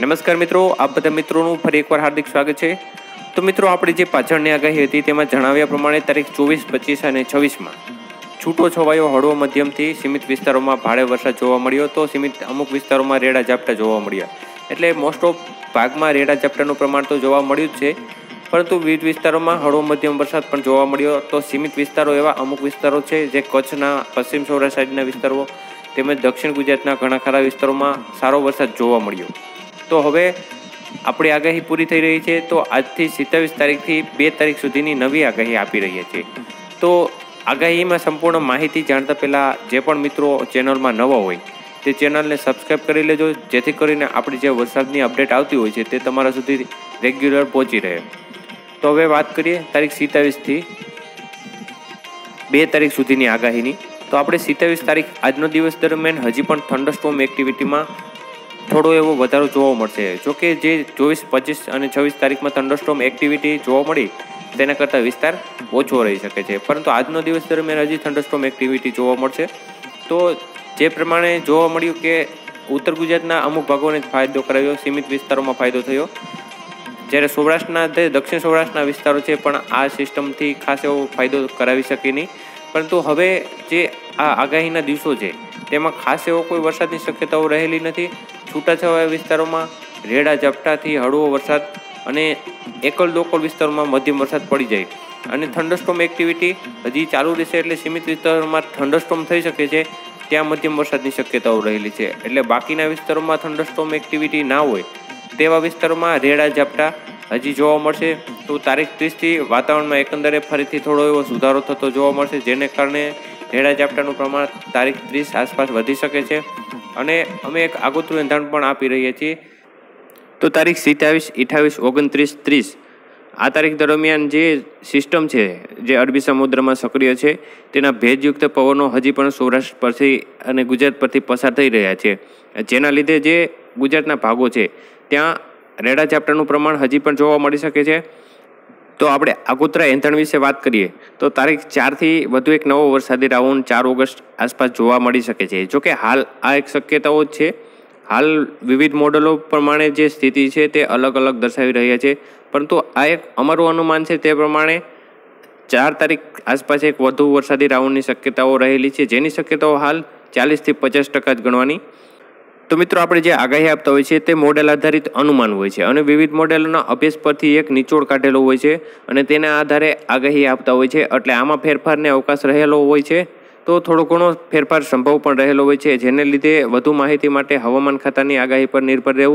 નમસ્કાર મિત્રો, આપ બધા મિત્રોનું ફરી એકવાર હાર્દિક સ્વાગત છે. તો મિત્રો, આપણી જે પાછળની આગાહી હતી તેમાં જણાવ્યા પ્રમાણે તારીખ ચોવીસ, પચીસ અને છવ્વીસમાં છૂટો છવાયો હળવો મધ્યમથી સીમિત વિસ્તારોમાં ભારે વરસાદ જોવા મળ્યો તો સીમિત અમુક વિસ્તારોમાં રેડા ઝાપટા જોવા મળ્યા. એટલે મોસ્ટ ઓફ ભાગમાં રેડા ઝાપટાનું પ્રમાણ તો જોવા મળ્યું જ છે. પરંતુ વિવિધ વિસ્તારોમાં હળવો મધ્યમ વરસાદ પણ જોવા મળ્યો. તો સીમિત વિસ્તારો એવા અમુક વિસ્તારો છે જે કચ્છના, પશ્ચિમ સૌરાષ્ટ્ર સાઈડના વિસ્તારો તેમજ દક્ષિણ ગુજરાતના ઘણા ખરા વિસ્તારોમાં સારો વરસાદ જોવા મળ્યો. તો હવે આપણી આગાહી પૂરી થઈ રહી છે. તો આજથી સિત્તાવીસ તારીખથી બે તારીખ સુધીની નવી આગાહી આપી રહીએ છીએ. તો આગાહીમાં સંપૂર્ણ માહિતી જાણતા પહેલાં જે પણ મિત્રો ચેનલમાં નવા હોય, તે ચેનલને સબસ્ક્રાઈબ કરી લેજો, જેથી કરીને આપણી જે વરસાદની અપડેટ આવતી હોય છે, તે તમારા સુધી રેગ્યુલર પહોંચી રહે. તો હવે વાત કરીએ તારીખ સિત્તાવીસથી બે તારીખ સુધીની આગાહીની. તો આપણે સિત્તાવીસ તારીખ આજનો દિવસ દરમિયાન હજી પણ થંડરસ્ટોમ એક્ટિવિટીમાં થોડો એવો વધારો જોવા મળશે. જોકે જે ચોવીસ, પચીસ અને છવ્વીસ તારીખમાં થંડરસ્ટોમ એક્ટિવિટી જોવા મળી, તેના કરતાં વિસ્તાર ઓછો રહી શકે છે. પરંતુ આજનો દિવસ દરમિયાન હજી થંડરસ્ટોમ એક્ટિવિટી જોવા મળશે. તો જે પ્રમાણે જોવા મળ્યું કે ઉત્તર ગુજરાતના અમુક ભાગોને જ ફાયદો કરાવ્યો સીમિત વિસ્તારોમાં ફાયદો થયો. જ્યારે સૌરાષ્ટ્રના જે દક્ષિણ સૌરાષ્ટ્રના વિસ્તારો છે, પણ આ સિસ્ટમથી ખાસ એવો ફાયદો કરાવી શકે નહીં. પરંતુ હવે જે આ આગાહીના દિવસો છે, તેમાં ખાસ એવો કોઈ વરસાદની શક્યતાઓ રહેલી નથી. છૂટાછવાયા વિસ્તારોમાં રેડા ઝાપટાથી હળવો વરસાદ અને એકલ દોકલ વિસ્તારોમાં મધ્યમ વરસાદ પડી જાય. અને થંડરસ્ટોમ એક્ટિવિટી હજી ચાલુ રહેશે એટલે સીમિત વિસ્તારોમાં થંડરસ્ટોમ થઈ શકે છે, ત્યાં મધ્યમ વરસાદની શક્યતાઓ રહેલી છે. એટલે બાકીના વિસ્તારોમાં થંડરસ્ટોમ એક્ટિવિટી ના હોય, તેવા વિસ્તારોમાં રેડા ઝાપટા હજી જોવા મળશે. તો તારીખ ત્રીસથી વાતાવરણમાં એકંદરે ફરીથી થોડો એવો સુધારો થતો જોવા મળશે, જેને કારણે રેડા ઝાપટાનું પ્રમાણ તારીખ ત્રીસ આસપાસ વધી શકે છે. અને અમે એક આગોતરું એંધાણ પણ આપી રહ્યા છીએ. તો તારીખ સિત્તાવીસ અઠ્ઠાવીસ, ઓગણત્રીસ, ત્રીસ. આ તારીખ દરમિયાન જે સિસ્ટમ છે, જે અરબી સમુદ્રમાં સક્રિય છે, તેના ભેજયુક્ત પવનો હજી પણ સૌરાષ્ટ્ર પરથી અને ગુજરાત પરથી પસાર થઈ રહ્યા છે. જેના લીધે જે ગુજરાતના ભાગો છે, ત્યાં રેડા ઝાપટાનું પ્રમાણ હજી પણ જોવા મળી શકે છે. તો આપણે આગોતરા એંધણ વિશે વાત કરીએ, તો તારીખ ચારથી વધુ એક નવો વરસાદી રાઉન્ડ ચાર ઓગસ્ટ આસપાસ જોવા મળી શકે છે. જોકે હાલ આ એક શક્યતાઓ જ છે. હાલ વિવિધ મોડલો પ્રમાણે જે સ્થિતિ છે તે અલગ અલગ દર્શાવી રહ્યા છે. પરંતુ આ એક અમારું અનુમાન છે તે પ્રમાણે ચાર તારીખ આસપાસ એક વધુ વરસાદી રાઉન્ડની શક્યતાઓ રહેલી છે. જેની શક્યતાઓ હાલ ચાલીસથી પચાસ ટકા જ ગણવાની. તો મિત્રો આપણે જે આગાહી આપતા હોય છે તે મોડેલ આધારિત અનુમાન હોય છે અને વિવિધ મોડેલોના અભ્યાસ પરથી એક નિચોડ કાઢેલો હોય છે અને તેના આધારે આગાહી આપતા હોય છે. એટલે આમાં ફેરફારને અવકાશ રહેલો હોય છે. તો થોડો ઘણો ફેરફાર સંભવ પણ રહેલો હોય છે, જેને લીધે વધુ માહિતી માટે હવામાન ખાતાની આગાહી પર નિર્ભર રહેવું